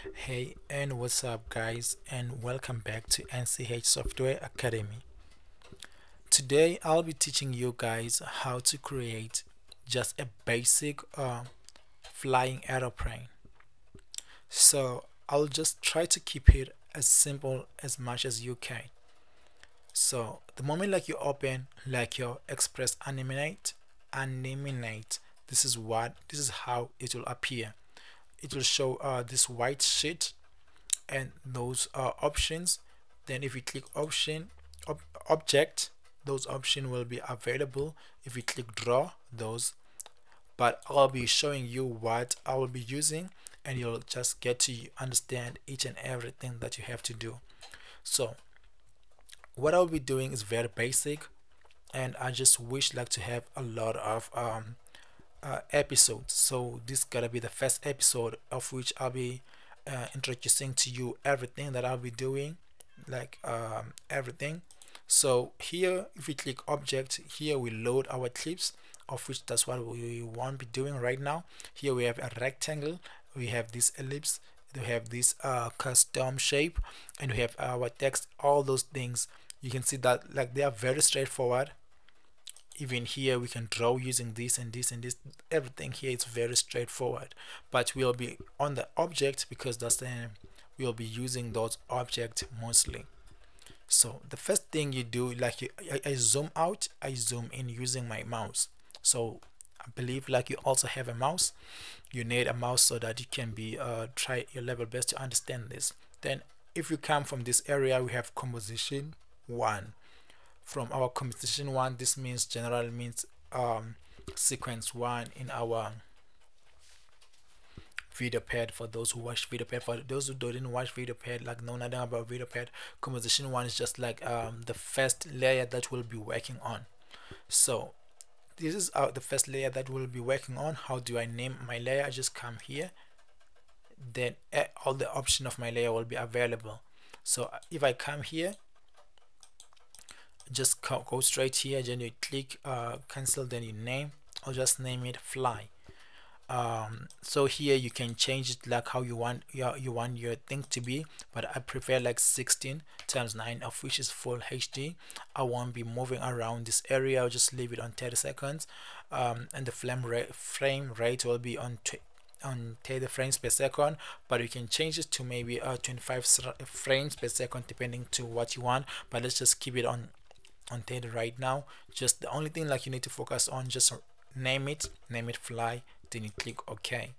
Hey and what's up guys and welcome back to NCH Software Academy. Today I'll be teaching you guys how to create just a basic uh, flying aeroplane. So I'll just try to keep it as simple as much as you can. So the moment like you open like your Express Animate, Animate, this is what this is how it will appear it will show uh, this white sheet and those uh, options. Then if we click option ob object those options will be available. If we click draw those. But I'll be showing you what I will be using and you'll just get to understand each and everything that you have to do. So what I'll be doing is very basic and I just wish like to have a lot of um, uh, episodes so this gonna be the first episode of which I'll be uh, introducing to you everything that I'll be doing like um, everything. So here if we click object here we load our clips of which that's what we want to be doing right now. Here we have a rectangle we have this ellipse we have this uh, custom shape and we have our text all those things. You can see that like they are very straightforward even here we can draw using this and this and this. Everything here is very straightforward. But we'll be on the object because that's the we'll be using those objects mostly. So the first thing you do like you, I, I zoom out I zoom in using my mouse. So I believe like you also have a mouse. You need a mouse so that you can be uh, try your level best to understand this. Then if you come from this area we have composition one from our composition one this means general means um, sequence one in our VideoPad for those who watch VideoPad. For those who didn't watch VideoPad like know nothing about VideoPad composition one is just like um, the first layer that we'll be working on. So this is uh, the first layer that we'll be working on. How do I name my layer? I just come here. Then uh, all the option of my layer will be available. So if I come here just go straight here then you click uh, cancel then you name I'll just name it fly. Um, so here you can change it like how you want your you want your thing to be but I prefer like 16 times 9 of which is full HD I won't be moving around this area I'll just leave it on 30 seconds. Um, and the frame rate frame rate will be on on 30 frames per second but you can change it to maybe uh, 25 frames per second depending to what you want but let's just keep it on on right now. Just the only thing like you need to focus on just name it name it fly then you click ok.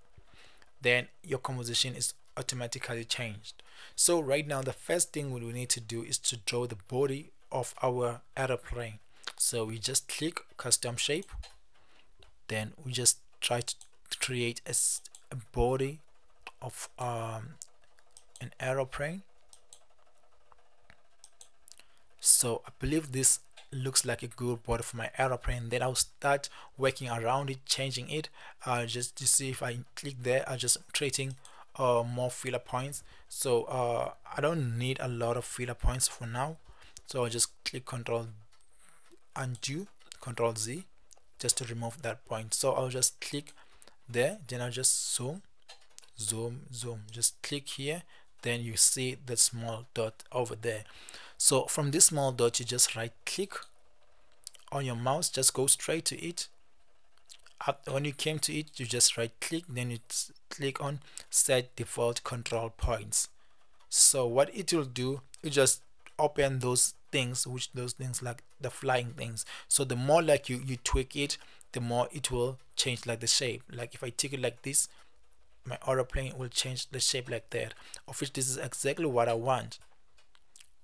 Then your composition is automatically changed. So right now the first thing we need to do is to draw the body of our aeroplane. So we just click custom shape. Then we just try to create a, a body of um, an aeroplane so I believe this looks like a good body for my aeroplane. Then I'll start working around it changing it uh, just to see if I click there I just creating uh, more filler points. So uh, I don't need a lot of filler points for now. So I'll just click control undo control Z just to remove that point. So I'll just click there then I'll just zoom zoom zoom. Just click here then you see the small dot over there. So from this small dot you just right click on your mouse just go straight to it. When you came to it you just right click then you click on set default control points. So what it will do you just open those things which those things like the flying things. So the more like you you tweak it the more it will change like the shape. Like if I take it like this my aeroplane will change the shape like that. Of which this is exactly what I want.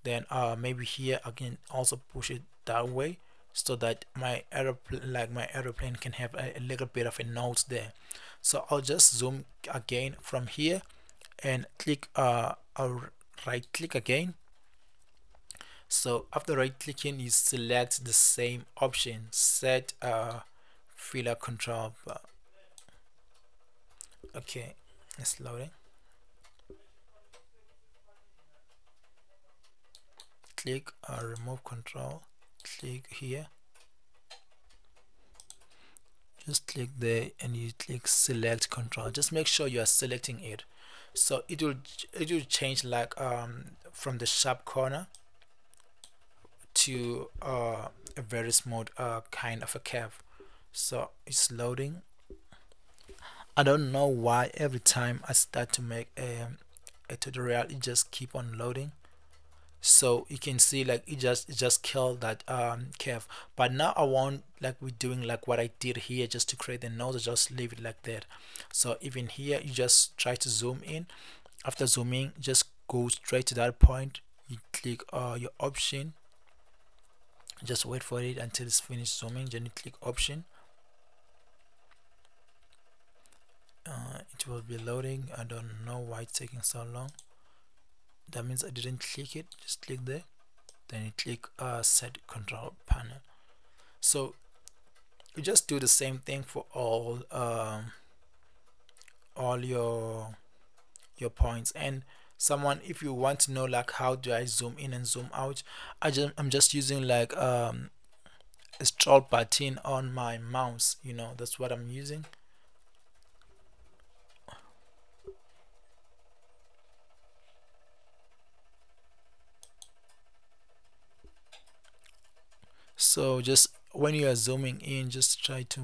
Then uh, maybe here can also push it that way so that my aeroplane like my aeroplane can have a, a, little bit of a nose there. So I'll just zoom again from here and click uh I'll right click again. So after right clicking you select the same option set uh filler control okay it's loading click uh, remove control click here. Just click there and you click select control. Just make sure you are selecting it. So it will it will change like um from the sharp corner to uh, a very smooth uh, kind of a curve. So it's loading I don't know why every time I start to make a, a tutorial it just keep on loading. So you can see like it just it just killed that um, curve. But now I want like we're doing like what I did here just to create the nose just leave it like that. So even here you just try to zoom in. After zooming just go straight to that point. You click uh, your option. Just wait for it until it's finished zooming. Then you click option uh, it will be loading. I don't know why it's taking so long. That means I didn't click it. Just click there. Then you click uh, set control panel. So you just do the same thing for all um, all your your points. And someone if you want to know like how do I zoom in and zoom out I just I'm just using like um, a scroll button on my mouse you know that's what I'm using so just when you are zooming in just try to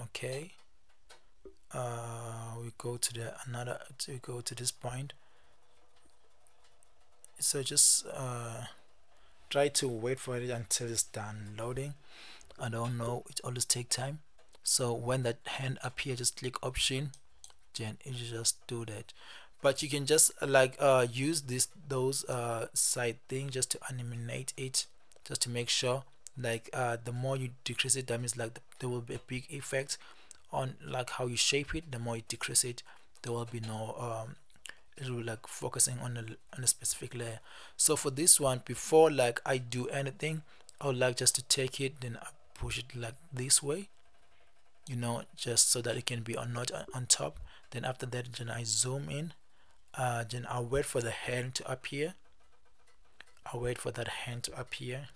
okay. Uh, we go to the another we go to this point. So just uh, try to wait for it until it's done loading. I don't know it always take time. So when that hand appear just click option then it just do that. But you can just uh, like uh, use this those uh, side thing just to eliminate it just to make sure like uh, the more you decrease it that means like there will be a big effect on like how you shape it. The more you decrease it there will be no um, like focusing on a, on a specific layer. So for this one before like I do anything I would like just to take it then I push it like this way you know just so that it can be on not on top. Then after that then I zoom in. Uh, then I'll wait for the hand to appear. I'll wait for that hand to appear.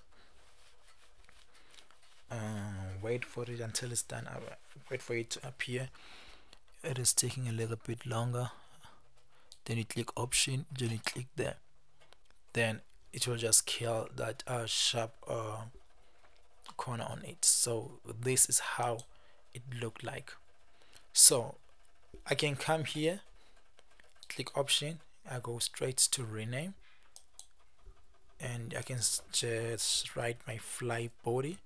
Uh, wait for it until it's done. I'll wait for it to appear. It is taking a little bit longer then you click option then you click there then it will just kill that uh, sharp uh, corner on it. So this is how it looked like. So I can come here click option I go straight to rename and I can just write my fly body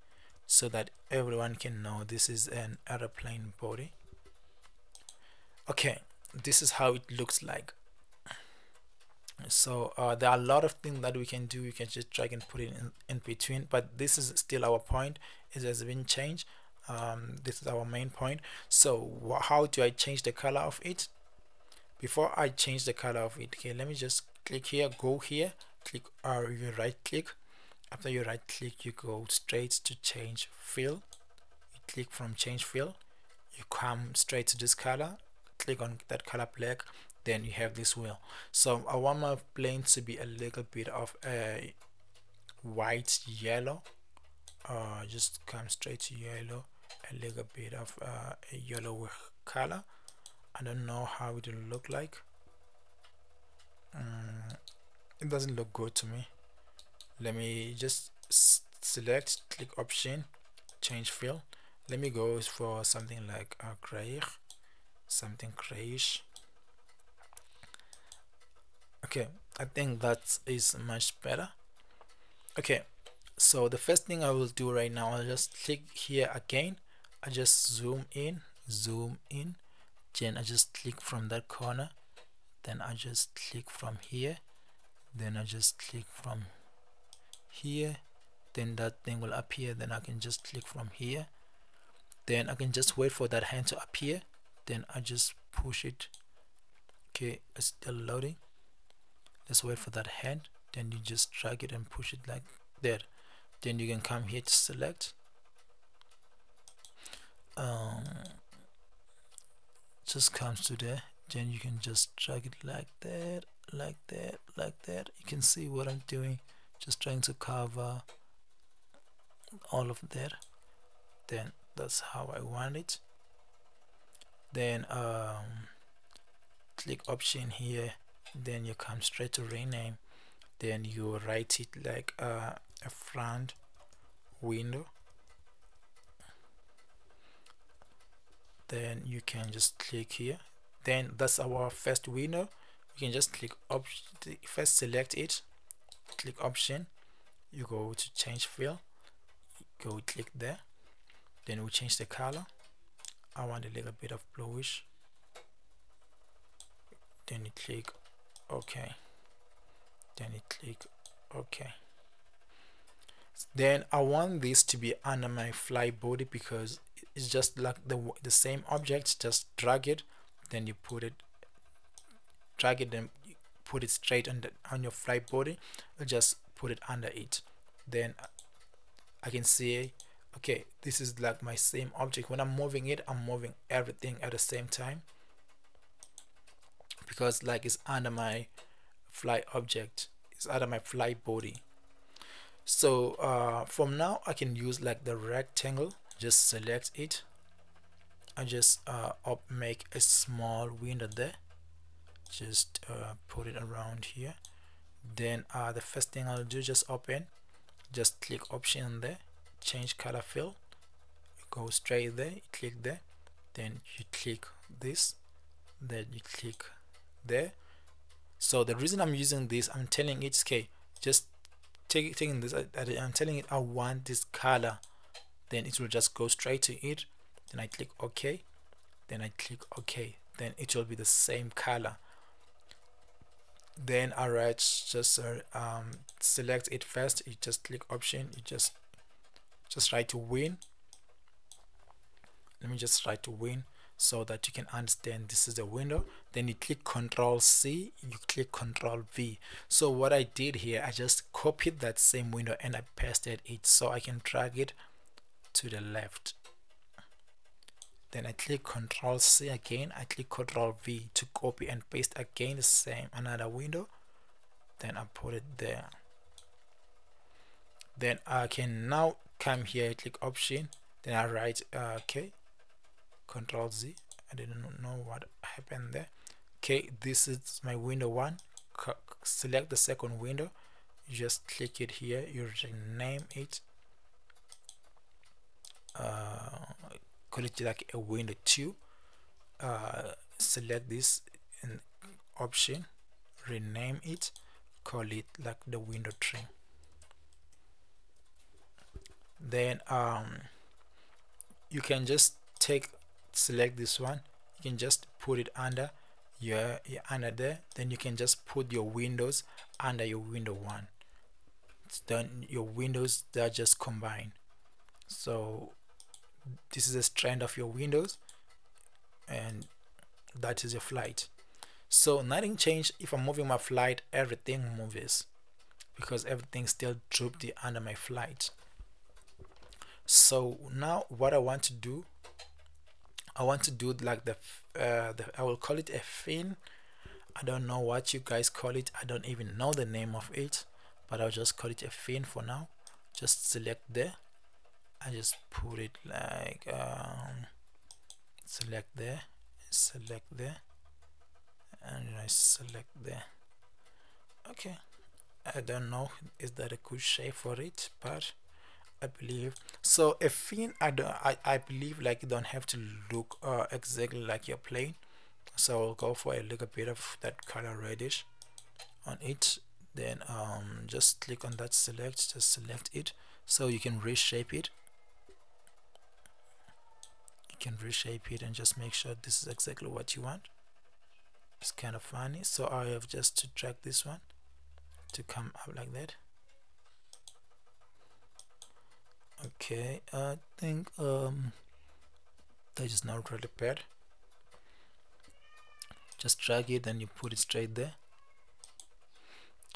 so that everyone can know this is an aeroplane body. Okay this is how it looks like so uh, there are a lot of things that we can do. We can just drag and put it in, in between but this is still our point. It has been changed. Um, this is our main point. So how do I change the color of it? Before I change the color of it okay let me just click here go here click or you right click. After you right click you go straight to change fill. You click from change fill. You come straight to this color. Click on that color black then you have this wheel. So I want my plane to be a little bit of a white yellow uh, just come straight to yellow a little bit of uh, a yellow color. I don't know how it will look like. Um, it doesn't look good to me. Let me just select click option change fill let me go for something like a gray something grayish okay I think that is much better. Okay so the first thing I will do right now I'll just click here again. I just zoom in zoom in. Then I just click from that corner. Then I just click from here. Then I just click from here. Then that thing will appear. Then I can just click from here. Then I can just wait for that hand to appear. Then I just push it. Okay it's still loading let's wait for that hand then you just drag it and push it like that. Then you can come here to select. Um, just comes to there. Then you can just drag it like that like that like that. You can see what I'm doing. Just trying to cover all of that. Then that's how I want it. Then um, click option here then you come straight to rename. Then you write it like uh, a front window. Then you can just click here. Then that's our first window. You can just click up first select it click option. You go to change fill go click there. Then we change the color. I want a little bit of bluish. Then you click OK then you click OK then I want this to be under my fly body because it's just like the the same object just drag it then you put it drag it and put it straight on the on your fly body. Just put it under it. Then I can see okay this is like my same object. When I'm moving it I'm moving everything at the same time because like it's under my fly object. It's under my fly body. So uh, from now I can use like the rectangle. Just select it. I just uh, up make a small window there. Just uh, put it around here. Then uh, the first thing I'll do just open. Just click option there. Change color fill. Go straight there. Click there. Then you click this. Then you click there. So the reason I'm using this I'm telling it okay just take, taking this I'm telling it I want this color. Then it will just go straight to it. Then I click OK. Then I click OK. Then it will be the same color. Then I write just uh, um, select it first. You just click option. You just just write to win. Let me just write to win so that you can understand this is the window. Then you click control C you click control V. So what I did here I just copied that same window and I pasted it so I can drag it to the left. Then I click Control C again. I click Control V to copy and paste again the same another window. Then I put it there. Then I can now come here click option. Then I write uh, okay Control Z. I didn't know what happened there. Okay this is my window one. C select the second window. Just click it here. You rename it. Uh, call it like a window 2 uh, select this option rename it. Call it like the window trim then um, you can just take select this one. You can just put it under your, your under there. Then you can just put your windows under your window one. Then your windows they're just combined. So this is the strand of your windows and that is your flight. So nothing changed if I'm moving my flight everything moves because everything still drooped under my flight. So now what I want to do I want to do like the, uh, the I will call it a fin I don't know what you guys call it. I don't even know the name of it but I'll just call it a fin for now. Just select there I just put it like um, select there select there and I select there okay. I don't know is that a good shape for it? But I believe. So a fin I don't I, I believe like you don't have to look uh, exactly like your plane. So I'll go for a little bit of that color reddish on it. Then um, just click on that select just select it. So you can reshape it. You can reshape it and just make sure this is exactly what you want. It's kind of funny. So I have just to drag this one to come up like that okay I think um that is not really bad. Just drag it then you put it straight there.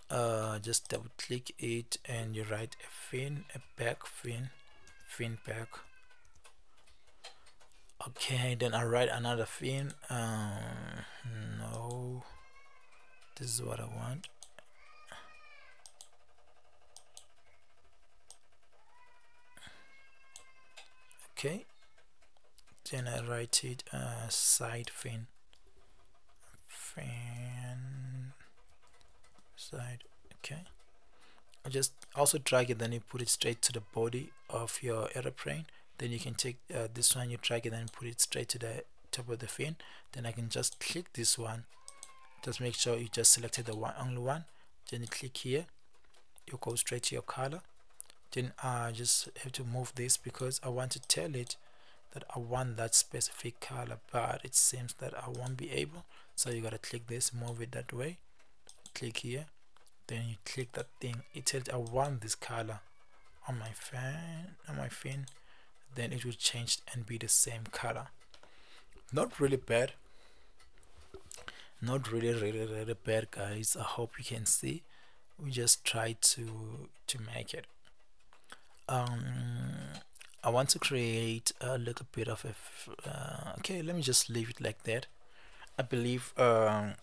Uh, just double click it and you write a fin a back fin fin back. Okay then I write another thing um, no this is what I want okay. Then I write it side fin. Fin. Side. Okay. I just also drag it then you put it straight to the body of your aeroplane. Then you can take uh, this one you drag it and put it straight to the top of the fin. Then I can just click this one. Just make sure you just selected the one only one. Then you click here. You go straight to your color then ah, I just have to move this because I want to tell it that I want that specific color but it seems that I won't be able. So you gotta click this move it that way click here then you click that thing. It tells I want this color on my fan on my fin then it will change and be the same color. Not really bad. Not really really really bad guys. I hope you can see. We just try to to make it um I want to create a little bit of a uh, okay let me just leave it like that. I believe um,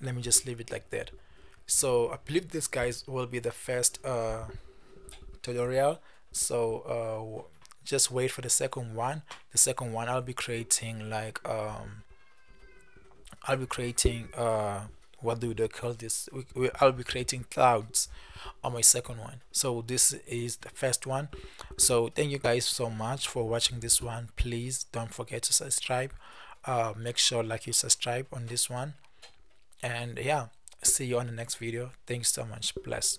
let me just leave it like that. So I believe this guys will be the first uh, tutorial. So uh, just wait for the second one. The second one I'll be creating like um, I'll be creating uh, what do they call this? We, we, I'll be creating clouds on my second one. So this is the first one. So thank you guys so much for watching this one. Please don't forget to subscribe. Uh, make sure like you subscribe on this one. And yeah see you on the next video. Thanks so much. Bless